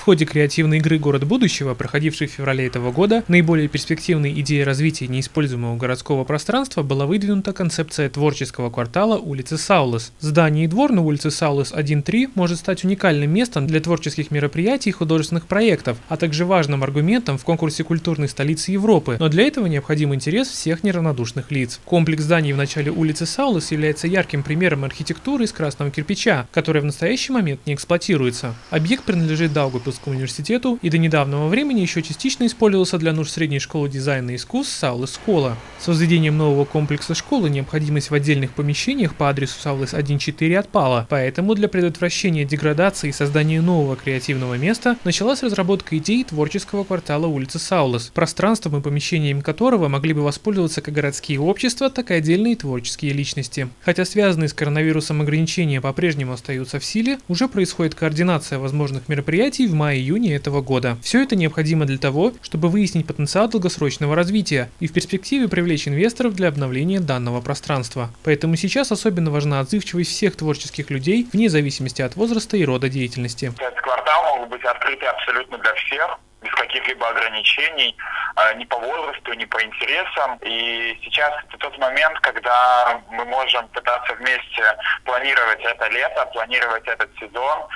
В ходе креативной игры «Город будущего», проходившей в феврале этого года, наиболее перспективной идеей развития неиспользуемого городского пространства была выдвинута концепция творческого квартала улицы Саулес. Здание и двор на улице Саулес 1.3 может стать уникальным местом для творческих мероприятий и художественных проектов, а также важным аргументом в конкурсе культурной столицы Европы, но для этого необходим интерес всех неравнодушных лиц. Комплекс зданий в начале улицы Саулес является ярким примером архитектуры из красного кирпича, которая в настоящий момент не эксплуатируется. Объект принадлежит Даугавпилскому Московскому университету и до недавнего времени еще частично использовался для нужд средней школы дизайна и искусств Саулес Школа. С возведением нового комплекса школы необходимость в отдельных помещениях по адресу Саулес 1.4 отпала, поэтому для предотвращения деградации и создания нового креативного места началась разработка идеи творческого квартала улицы Саулес, пространством и помещением которого могли бы воспользоваться как городские общества, так и отдельные творческие личности. Хотя связанные с коронавирусом ограничения по-прежнему остаются в силе, уже происходит координация возможных мероприятий в мае-июне этого года. Все это необходимо для того, чтобы выяснить потенциал долгосрочного развития и в перспективе привлечь инвесторов для обновления данного пространства. Поэтому сейчас особенно важна отзывчивость всех творческих людей вне зависимости от возраста и рода деятельности. Этот квартал мог быть открыт абсолютно для всех без каких-либо ограничений а, ни по возрасту, ни по интересам. И сейчас это тот момент, когда мы можем пытаться вместе планировать это лето, планировать этот сезон,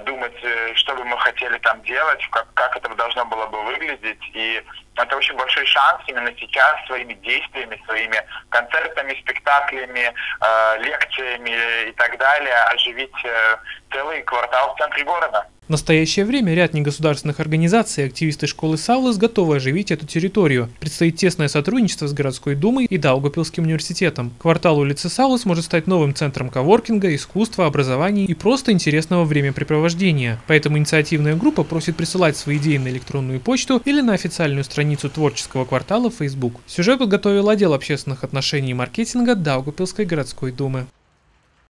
думать, э, что бы мы хотели там делать, как, как это должно было бы выглядеть. И это очень большой шанс именно сейчас своими действиями, своими концертами, спектаклями, э, лекциями и так далее оживить э, целый квартал в центре города. В настоящее время ряд негосударственных организаций и активисты школы Саулас готовы оживить эту территорию. Предстоит тесное сотрудничество с городской думой и Даугапилским университетом. Квартал улицы Саулас может стать новым центром коворкинга, искусства, образования и просто интересного времяпрепровождения. Поэтому инициативная группа просит присылать свои идеи на электронную почту или на официальную страницу творческого квартала в Facebook. Сюжет подготовил отдел общественных отношений и маркетинга Даугапилской городской думы.